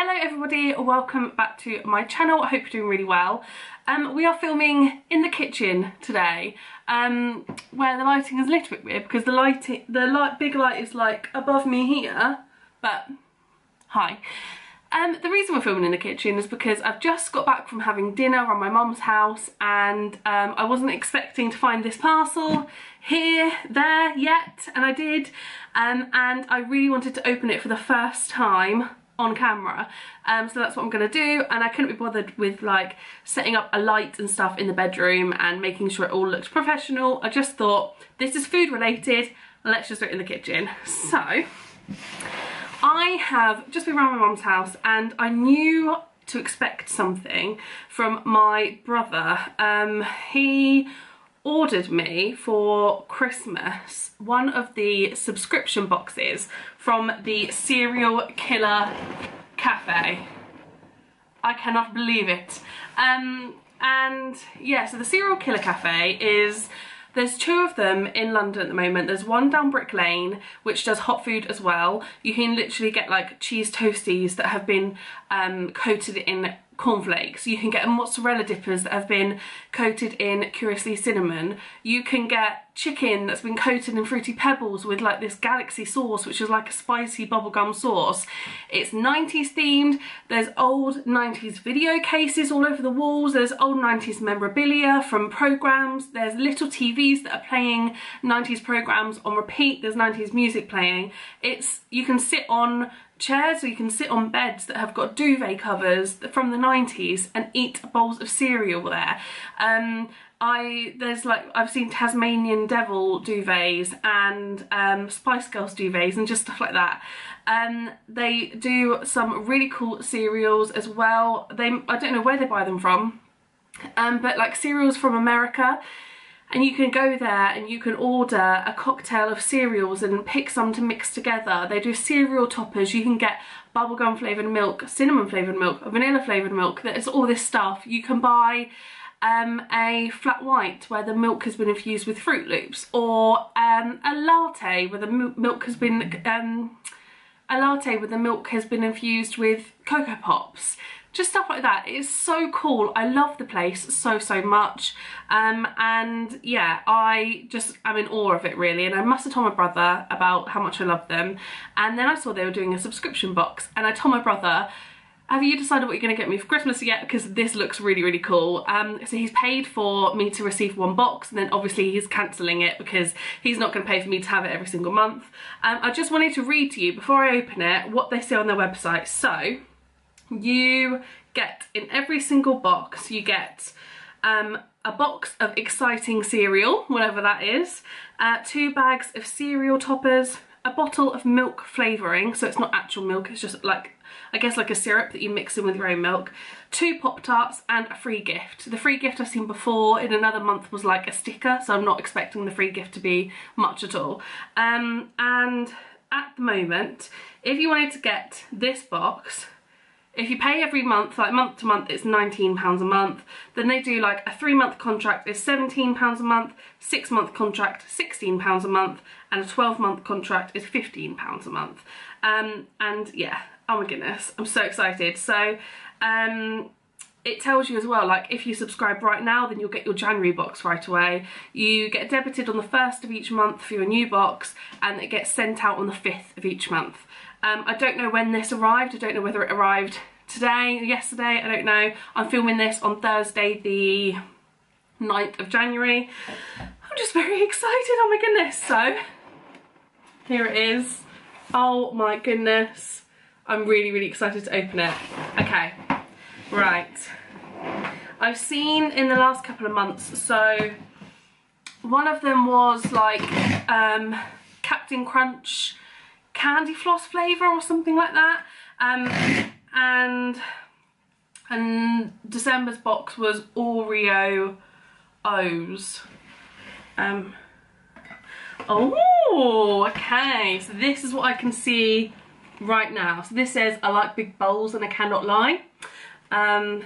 Hello everybody, welcome back to my channel. I hope you're doing really well. Um, we are filming in the kitchen today, um, where the lighting is a little bit weird because the lighting, the light, big light is like above me here, but hi. Um, the reason we're filming in the kitchen is because I've just got back from having dinner on my mum's house and um, I wasn't expecting to find this parcel here, there, yet, and I did. Um, and I really wanted to open it for the first time on camera. Um, so that's what I'm gonna do. And I couldn't be bothered with like setting up a light and stuff in the bedroom and making sure it all looks professional. I just thought this is food related. Let's just do it in the kitchen. So I have just been around my mum's house and I knew to expect something from my brother. Um, he ordered me for Christmas one of the subscription boxes from the Cereal Killer Cafe. I cannot believe it. Um, and yeah, so the Cereal Killer Cafe is there's two of them in London at the moment. There's one down Brick Lane, which does hot food as well. You can literally get like cheese toasties that have been um, coated in cornflakes. You can get mozzarella dippers that have been coated in curiously cinnamon. You can get chicken that's been coated in fruity pebbles with like this galaxy sauce which is like a spicy bubblegum sauce. It's 90s themed. There's old 90s video cases all over the walls. There's old 90s memorabilia from programs. There's little TVs that are playing 90s programs on repeat. There's 90s music playing. It's you can sit on chairs or you can sit on beds that have got duvet covers from the 90s and eat bowls of cereal there. Um, I there's like I've seen Tasmanian Devil duvets and um, Spice Girls duvets and just stuff like that. Um, they do some really cool cereals as well. They I don't know where they buy them from, um, but like cereals from America and you can go there and you can order a cocktail of cereals and pick some to mix together. They do cereal toppers, you can get bubblegum flavoured milk, cinnamon flavoured milk, vanilla flavoured milk, there's all this stuff. You can buy um, a flat white where the milk has been infused with Froot Loops or um, a latte where the milk has been, um, a latte where the milk has been infused with Cocoa Pops just stuff like that it's so cool i love the place so so much um, and yeah i just am in awe of it really and i must have told my brother about how much i love them and then i saw they were doing a subscription box and i told my brother have you decided what you're going to get me for Christmas yet? Because this looks really, really cool. Um, so he's paid for me to receive one box and then obviously he's cancelling it because he's not going to pay for me to have it every single month. Um, I just wanted to read to you before I open it what they say on their website. So you get in every single box you get um, a box of exciting cereal, whatever that is, uh, two bags of cereal toppers, a bottle of milk flavouring, so it's not actual milk, it's just like, I guess like a syrup that you mix in with your own milk, two Pop-Tarts and a free gift. The free gift I've seen before in another month was like a sticker, so I'm not expecting the free gift to be much at all. Um, and at the moment, if you wanted to get this box, if you pay every month, like month to month, it's £19 a month. Then they do like a three month contract is £17 a month, six month contract, £16 a month, and a 12 month contract is £15 a month. Um, and yeah, oh my goodness, I'm so excited. So um, it tells you as well, like if you subscribe right now, then you'll get your January box right away. You get debited on the first of each month for your new box and it gets sent out on the 5th of each month. Um, I don't know when this arrived. I don't know whether it arrived today, yesterday, I don't know. I'm filming this on Thursday the 9th of January. I'm just very excited, oh my goodness. So, here it is. Oh my goodness. I'm really, really excited to open it. Okay, right. I've seen in the last couple of months, so one of them was like um, Captain Crunch candy floss flavour or something like that. Um, and and December's box was Oreo O's. Um, oh, okay. So this is what I can see right now. So this says, I like big bowls and I cannot lie. Um,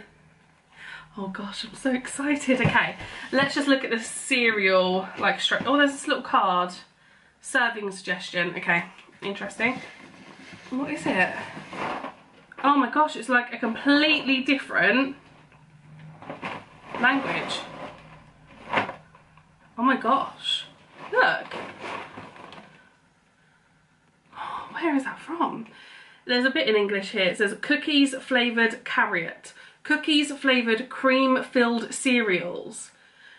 oh gosh, I'm so excited. Okay, let's just look at the cereal, like straight. Oh, there's this little card. Serving suggestion. Okay, interesting. What is it? Oh my gosh, it's like a completely different language. Oh my gosh. Look. Where is that from? There's a bit in English here. It says cookies flavoured Cariot. Cookies flavoured cream filled cereals.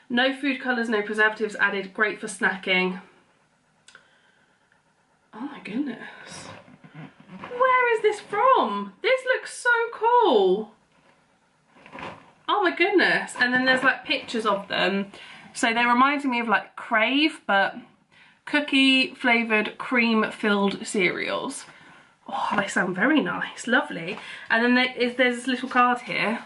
No food colours, no preservatives added. Great for snacking. Oh my goodness. Where is this from? This looks so cool. Oh my goodness. And then there's like pictures of them. So they reminded me of like Crave, but cookie flavoured cream filled cereals. Oh, they sound very nice, lovely. And then there is, there's this little card here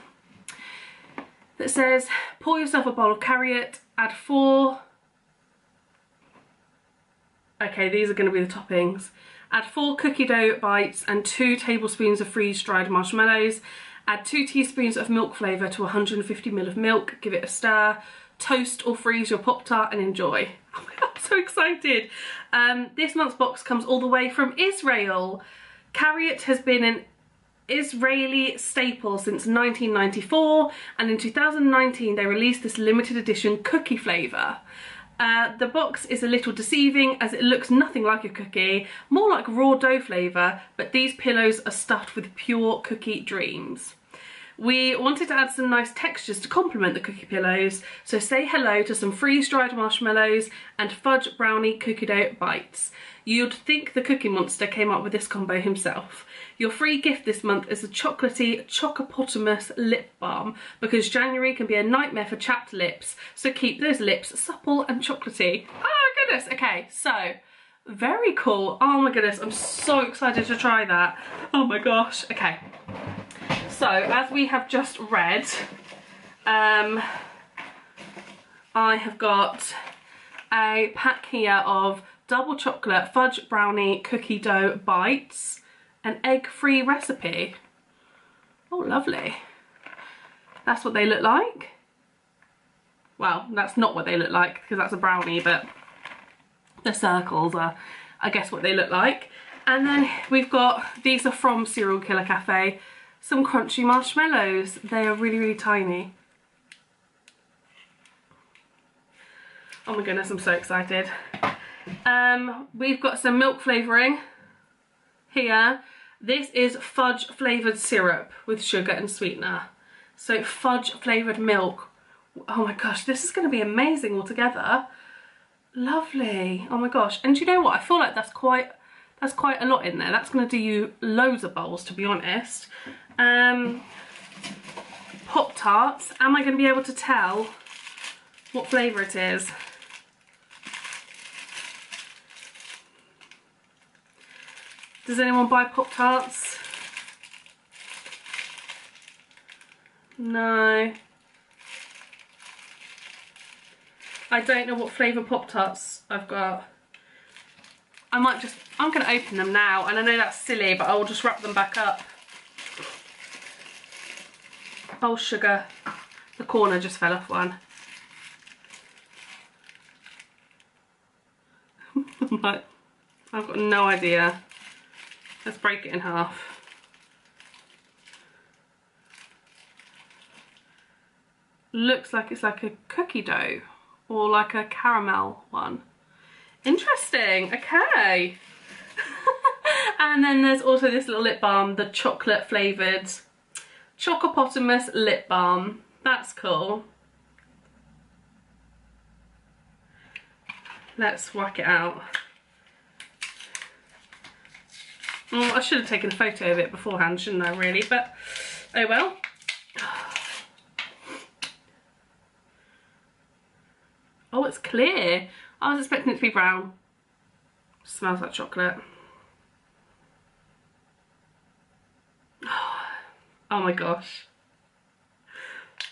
that says, pour yourself a bowl of Cariot, add four, okay, these are gonna be the toppings. Add four cookie dough bites and two tablespoons of freeze-dried marshmallows. Add two teaspoons of milk flavour to 150 ml of milk, give it a stir. Toast or freeze your Pop-Tart and enjoy. I'm so excited. Um, this month's box comes all the way from Israel. Cariot has been an Israeli staple since 1994 and in 2019 they released this limited edition cookie flavour. Uh, the box is a little deceiving as it looks nothing like a cookie, more like raw dough flavour, but these pillows are stuffed with pure cookie dreams. We wanted to add some nice textures to complement the cookie pillows, so say hello to some freeze-dried marshmallows and fudge brownie cookie dough bites. You'd think the Cookie Monster came up with this combo himself. Your free gift this month is a chocolatey Chocopotamus lip balm because January can be a nightmare for chapped lips, so keep those lips supple and chocolatey. Oh my goodness, okay, so very cool. Oh my goodness, I'm so excited to try that. Oh my gosh, okay. So as we have just read, um, I have got a pack here of double chocolate fudge brownie cookie dough bites, an egg-free recipe. Oh, lovely. That's what they look like. Well, that's not what they look like because that's a brownie, but the circles are, I guess, what they look like. And then we've got, these are from Cereal Killer Cafe, some crunchy marshmallows. They are really, really tiny. Oh my goodness, I'm so excited. Um, we've got some milk flavouring here. This is fudge flavoured syrup with sugar and sweetener. So fudge flavoured milk. Oh my gosh, this is going to be amazing altogether. Lovely. Oh my gosh. And you know what? I feel like that's quite that's quite a lot in there. That's going to do you loads of bowls, to be honest. Um, Pop-Tarts. Am I going to be able to tell what flavour it is? Does anyone buy Pop-Tarts? No. I don't know what flavour Pop-Tarts I've got. I might just, I'm going to open them now and I know that's silly but I'll just wrap them back up. Oh sugar, the corner just fell off one. but I've got no idea. Let's break it in half. Looks like it's like a cookie dough or like a caramel one. Interesting, okay. and then there's also this little lip balm, the chocolate flavoured Chocopotamus lip balm. That's cool. Let's whack it out. Oh, I should have taken a photo of it beforehand, shouldn't I, really? But, oh well. Oh, it's clear. I was expecting it to be brown. Smells like chocolate. Oh my gosh.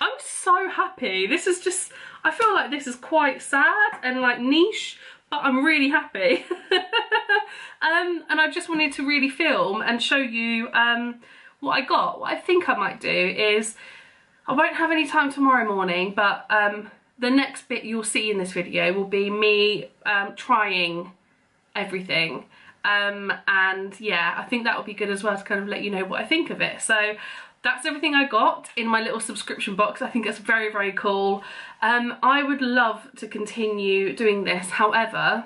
I'm so happy. This is just, I feel like this is quite sad and like niche, but I'm really happy. um, and I just wanted to really film and show you um, what I got. What I think I might do is, I won't have any time tomorrow morning, but um, the next bit you'll see in this video will be me um, trying everything Um, and yeah, I think that would be good as well to kind of let you know what I think of it. So that's everything I got in my little subscription box. I think it's very, very cool. Um, I would love to continue doing this. However,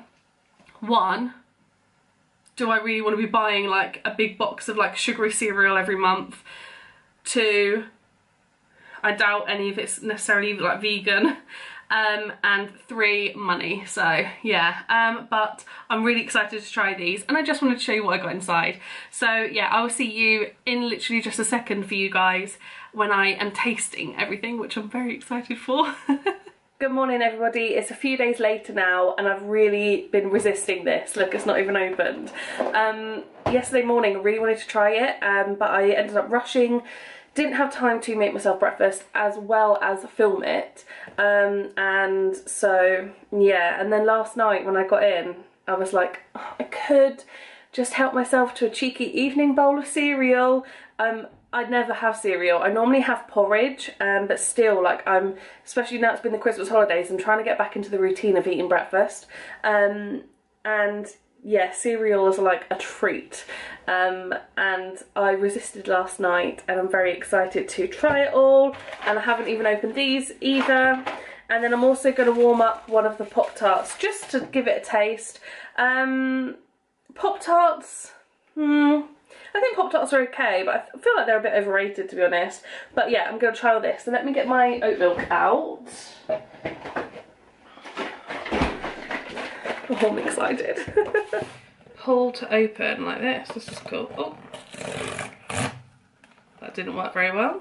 one, do I really want to be buying like a big box of like sugary cereal every month? Two, I doubt any of it's necessarily like vegan um, and three money so yeah um, but I'm really excited to try these and I just wanted to show you what I got inside so yeah I will see you in literally just a second for you guys when I am tasting everything which I'm very excited for Good morning everybody, it's a few days later now and I've really been resisting this. Look, it's not even opened. Um, yesterday morning I really wanted to try it um, but I ended up rushing didn't have time to make myself breakfast as well as film it um, and so yeah and then last night when I got in I was like oh, I could just help myself to a cheeky evening bowl of cereal um, I'd never have cereal. I normally have porridge, um, but still, like, I'm, especially now it's been the Christmas holidays, I'm trying to get back into the routine of eating breakfast. Um, and yeah, cereal is like a treat. Um, and I resisted last night and I'm very excited to try it all. And I haven't even opened these either. And then I'm also going to warm up one of the Pop-Tarts just to give it a taste. Um, Pop-Tarts, hmm, I think Pop-Tarts are okay, but I feel like they're a bit overrated to be honest. But yeah, I'm going to try all this. So let me get my oat milk out. Oh, I'm excited. Pull to open like this. This is cool. Oh, that didn't work very well.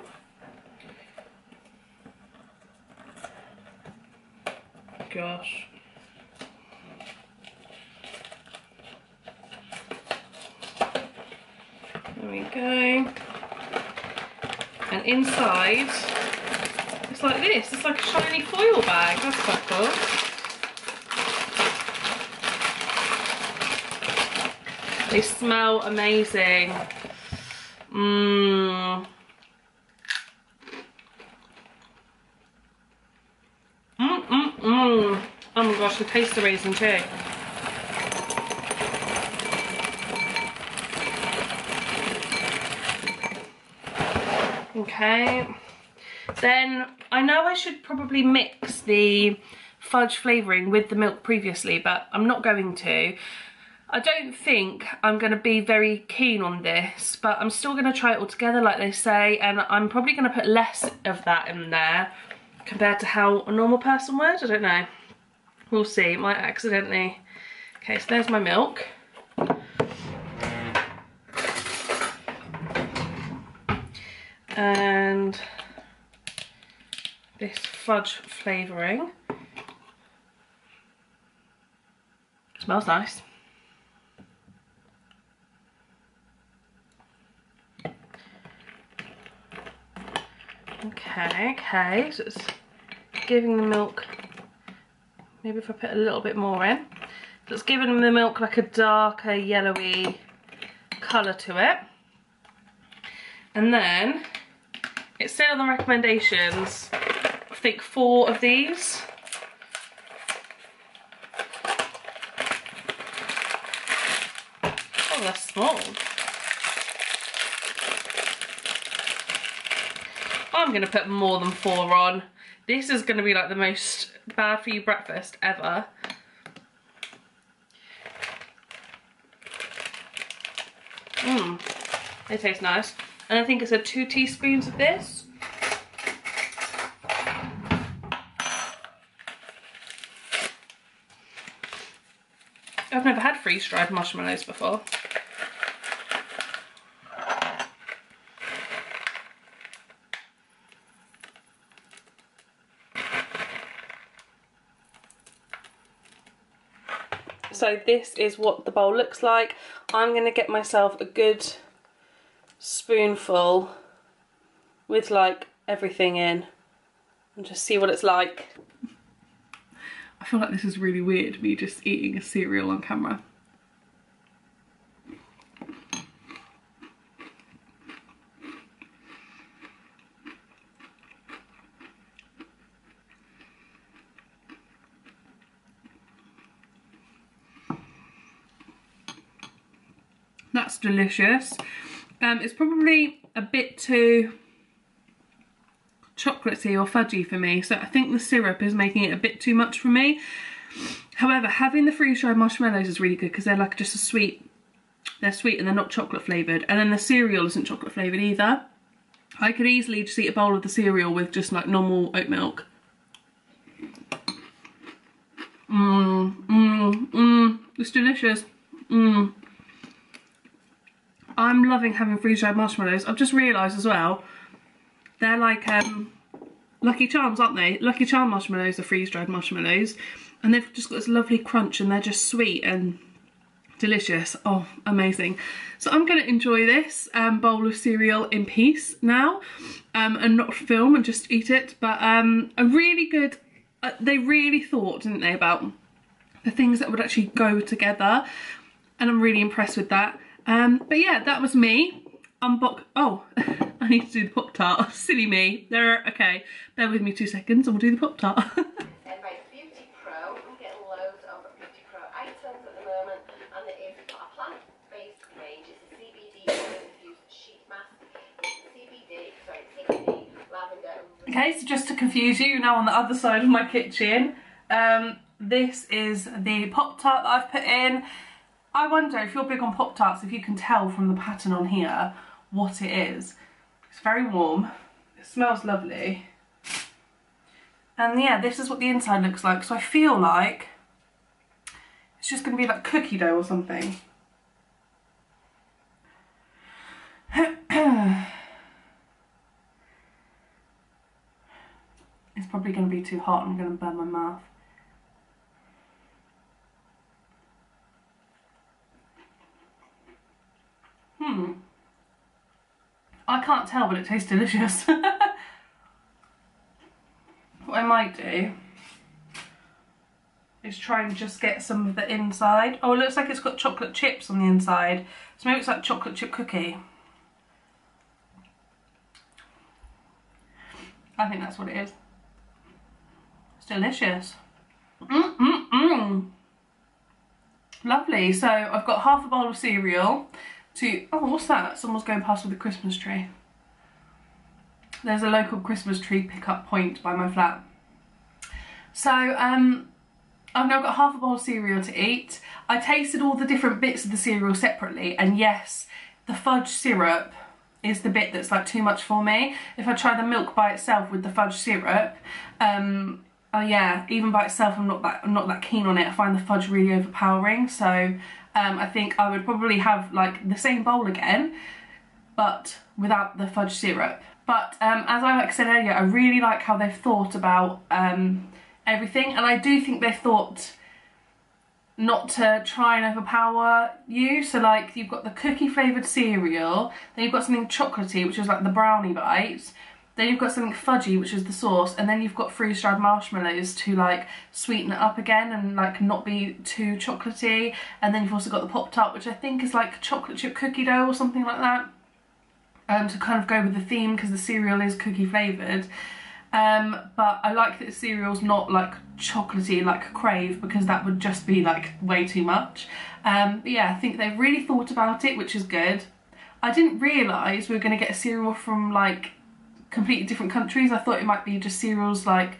Gosh. There we go. And inside, it's like this. It's like a shiny foil bag. That's quite cool. They smell amazing. Mmm. Mmm, mmm, mmm. Oh my gosh, the taste of raisin too. Okay. Then I know I should probably mix the fudge flavouring with the milk previously, but I'm not going to. I don't think I'm going to be very keen on this, but I'm still going to try it all together like they say, and I'm probably going to put less of that in there compared to how a normal person would. I don't know. We'll see. Might accidentally... Okay, so there's my milk. And this fudge flavouring. Smells nice. Okay, okay, so it's giving the milk, maybe if I put a little bit more in, so it's giving the milk like a darker yellowy colour to it. And then, it said on the recommendations, I think four of these. Oh, that's small. I'm to put more than four on. This is to be like the most bad for you breakfast ever. Mmm, they taste nice. And I think it's a two teaspoons of this. I've never had freeze-dried marshmallows before. So this is what the bowl looks like. I'm going to get myself a good spoonful with like everything in and just see what it's like. I feel like this is really weird, me just eating a cereal on camera. Delicious. Um, it's probably a bit too chocolatey or fudgy for me. So I think the syrup is making it a bit too much for me. However, having the freeze-dried marshmallows is really good because they're like just a sweet, they're sweet and they're not chocolate flavoured. And then the cereal isn't chocolate flavoured either. I could easily just eat a bowl of the cereal with just like normal oat milk. Mmm, mmm, mmm, it's delicious. Mmm. I'm loving having freeze-dried marshmallows. I've just realised as well, they're like um, Lucky Charms, aren't they? Lucky Charm marshmallows are freeze-dried marshmallows. And they've just got this lovely crunch and they're just sweet and delicious. Oh, amazing. So I'm going to enjoy this um, bowl of cereal in peace now um, and not film and just eat it. But um, a really good, uh, they really thought, didn't they, about the things that would actually go together. And I'm really impressed with that. Um, but yeah, that was me. Unbox, oh, I need to do the Pop-Tart. Silly me. There, okay. Bear with me two seconds and we'll do the Pop-Tart. Okay, so just to confuse you, now on the other side of my kitchen. Um, this is the Pop-Tart that I've put in. I wonder if you're big on Pop-Tarts, if you can tell from the pattern on here what it is. It's very warm. It smells lovely. And yeah, this is what the inside looks like. So I feel like it's just going to be like cookie dough or something. it's probably going to be too hot. I'm to burn my mouth. Hmm. I can't tell, but it tastes delicious. what I might do is try and just get some of the inside. Oh, it looks like it's got chocolate chips on the inside. So maybe it's like chocolate chip cookie. I think that's what it is It's delicious. Mm, mm, mm. Lovely. So I've got half a bowl of cereal to... Oh, what's that? Someone's going past with a Christmas tree. There's a local Christmas tree pickup point by my flat. So um, I've now got half a bowl of cereal to eat. I tasted all the different bits of the cereal separately and yes, the fudge syrup is the bit that's like too much for me. If I try the milk by itself with the fudge syrup, um, oh yeah, even by itself I'm not that I'm not that keen on it. I find the fudge really overpowering. So um, I think I would probably have like the same bowl again, but without the fudge syrup. But um, as I like said earlier, I really like how they've thought about um, everything, and I do think they've thought not to try and overpower you. So like you've got the cookie flavoured cereal, then you've got something chocolatey, which is like the brownie bites, then you've got something fudgy, which is the sauce, and then you've got freeze-dried marshmallows to like sweeten it up again and like not be too chocolatey. And then you've also got the Pop-Tart, which I think is like chocolate chip cookie dough or something like that. Um, to kind of go with the theme because the cereal is cookie flavoured. Um, but I like that the cereal's not like chocolatey like Crave because that would just be like way too much. Um, but yeah, I think they've really thought about it, which is good. I didn't realise we were going to get a cereal from like completely different countries. I thought it might be just cereals like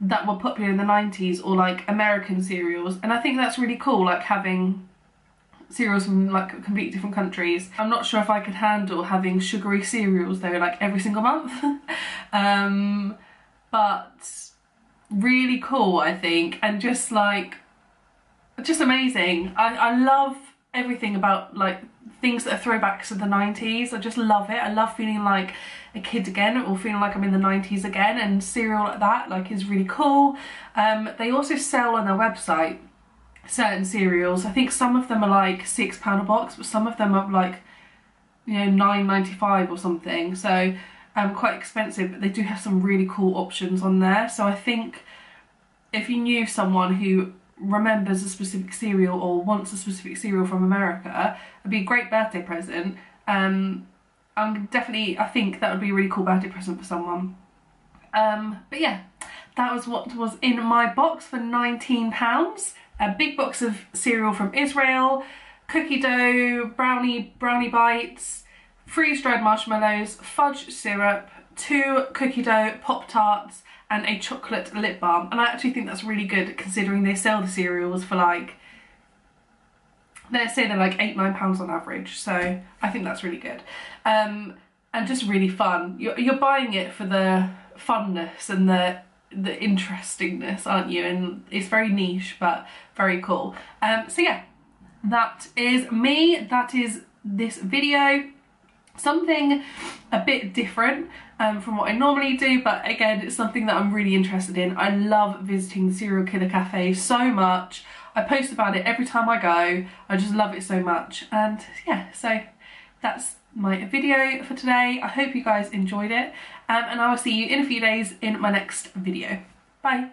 that were popular in the 90s or like American cereals and I think that's really cool like having cereals from like completely different countries. I'm not sure if I could handle having sugary cereals though like every single month um, but really cool I think and just like just amazing. I, I love everything about like things that are throwbacks of the 90s. I just love it. I love feeling like a kid again or feeling like I'm in the 90s again and cereal like that like is really cool. Um, they also sell on their website certain cereals. I think some of them are like £6 a box but some of them are like you know 9.95 or something so um, quite expensive but they do have some really cool options on there so I think if you knew someone who remembers a specific cereal or wants a specific cereal from America, it'd be a great birthday present. Um, I'm definitely, I think that would be a really cool birthday present for someone. Um, but yeah, that was what was in my box for £19. A big box of cereal from Israel. cookie dough, brownie, brownie bites, freeze-dried marshmallows, fudge syrup, two cookie dough Pop-Tarts, and a chocolate lip balm. And I actually think that's really good considering they sell the cereals for like, let's say they're like eight, nine pounds on average. So I think that's really good. Um, and just really fun. You're, you're buying it for the funness and the the interestingness, aren't you? And it's very niche, but very cool. Um, so yeah, that is me. That is this video. Something a bit different um, from what I normally do, but again, it's something that I'm really interested in. I love visiting the Cereal Killer Cafe so much. I post about it every time I go. I just love it so much. And yeah, so that's my video for today. I hope you guys enjoyed it um, and I will see you in a few days in my next video. Bye.